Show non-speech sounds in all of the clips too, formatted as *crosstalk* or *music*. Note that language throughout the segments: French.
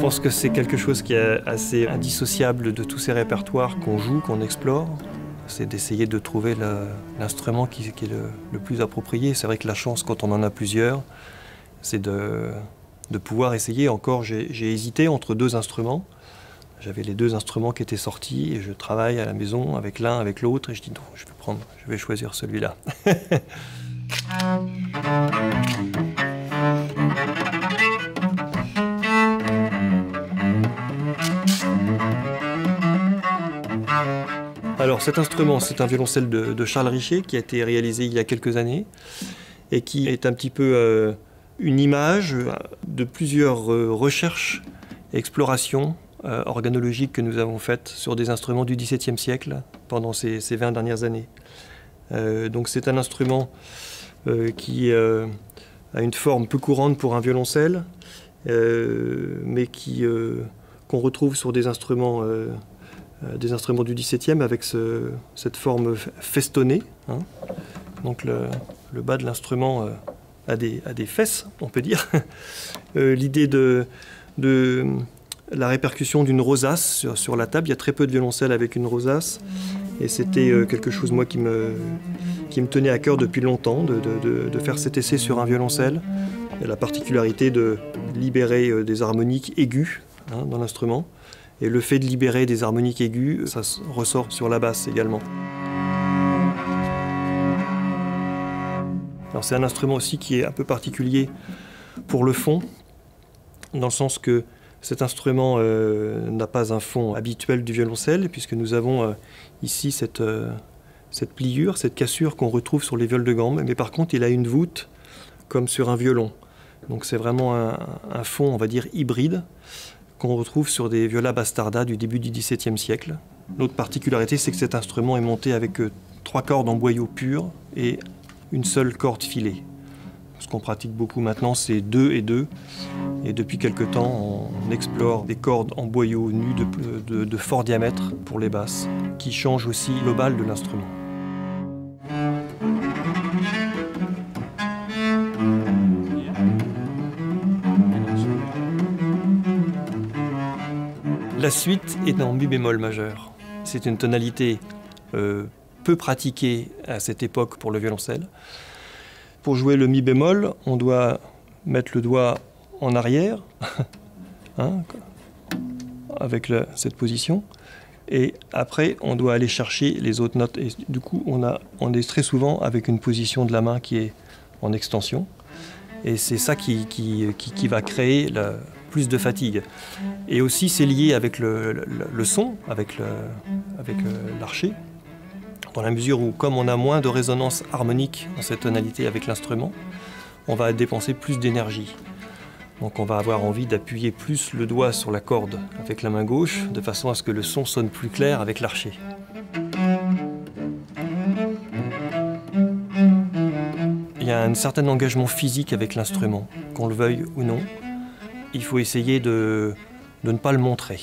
pense que c'est quelque chose qui est assez indissociable de tous ces répertoires qu'on joue, qu'on explore? C'est d'essayer de trouver l'instrument qui, est le, plus approprié. C'est vrai que la chance, quand on en a plusieurs, c'est de, de pouvoir essayer. Encore, j'ai hésité entre deux instruments. J'avais les deux instruments qui étaient sortis et je travaille à la maison avec l'un, avec l'autre et je dis non, je vais prendre, je vais choisir celui-là. *laughs* Alors cet instrument, c'est un violoncelle de, Charles Richer qui a été réalisé il y a quelques années et qui est un petit peu euh, une image de plusieurs euh, recherches et explorations euh, organologiques que nous avons faites sur des instruments du XVIIe siècle pendant ces, ces, 20 dernières années. donc c'est un instrument qui a une forme peu courante pour un violoncelle, mais qu'on retrouve sur des instruments euh, des instruments du XVIIe avec cette forme festonnée. Hein. Donc le, bas de l'instrument euh, a, des, fesses, on peut dire. *laughs* Euh, l'idée de, la répercussion d'une rosace sur, la table, il y a très peu de violoncelles avec une rosace. Et c'était quelque chose, moi, qui me, tenait à cœur depuis longtemps, de, faire cet essai sur un violoncelle. A la particularité de libérer des harmoniques aiguës hein, dans l'instrument. Et le fait de libérer des harmoniques aiguës, ça ressort sur la basse également. Alors c'est un instrument aussi qui est un peu particulier pour le fond, dans le sens que cet instrument euh, n'a pas un fond habituel du violoncelle, puisque nous avons euh, ici cette, euh, cette pliure, cette cassure qu'on retrouve sur les viols de gamme, mais par contre il a une voûte comme sur un violon. Donc c'est vraiment un, un, fond, on va dire, hybride, qu'on retrouve sur des violas bastardas du début du XVIIe siècle. L'autre particularité, c'est que cet instrument est monté avec euh, trois cordes en boyau pur et une seule corde filée. Ce qu'on pratique beaucoup maintenant, c'est deux et deux. Et depuis quelque temps, on explore des cordes en boyau nus de, de fort diamètre pour les basses, qui changent aussi l'obal de l'instrument. La suite est en mi bémol majeur. C'est une tonalité euh, peu pratiquée à cette époque pour le violoncelle. Pour jouer le mi bémol, on doit mettre le doigt en arrière, *laughs* hein, avec cette position, et après on doit aller chercher les autres notes. Et du coup, on, est très souvent avec une position de la main qui est en extension, et c'est ça qui, qui, qui, va créer la, plus de fatigue. Et aussi, c'est lié avec le, son, avec euh, l'archer, dans la mesure où, comme on a moins de résonance harmonique dans cette tonalité avec l'instrument, on va dépenser plus d'énergie. Donc on va avoir envie d'appuyer plus le doigt sur la corde avec la main gauche, de façon à ce que le son sonne plus clair avec l'archer. Il y a un certain engagement physique avec l'instrument, qu'on le veuille ou non il faut essayer de, ne pas le montrer.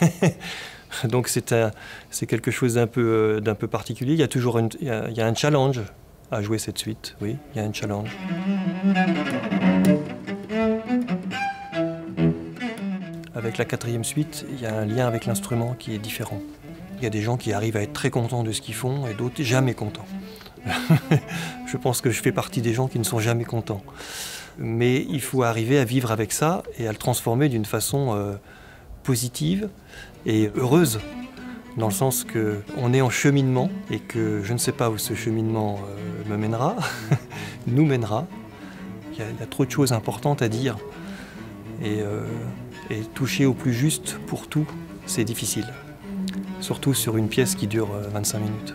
*laughs* Donc c'est quelque chose d'un peu, euh, peu particulier. Il y a toujours il y a, un challenge à jouer cette suite. Oui, il y a un challenge. Avec la quatrième suite, il y a un lien avec l'instrument qui est différent. Il y a des gens qui arrivent à être très contents de ce qu'ils font et d'autres jamais contents. *laughs* je pense que je fais partie des gens qui ne sont jamais contents mais il faut arriver à vivre avec ça et à le transformer d'une façon euh, positive et heureuse, dans le sens qu'on est en cheminement et que je ne sais pas où ce cheminement euh, me mènera, *laughs* nous mènera. Il y, a, trop de choses importantes à dire euh, et toucher au plus juste pour tout, c'est difficile, surtout sur une pièce qui dure 25 minutes.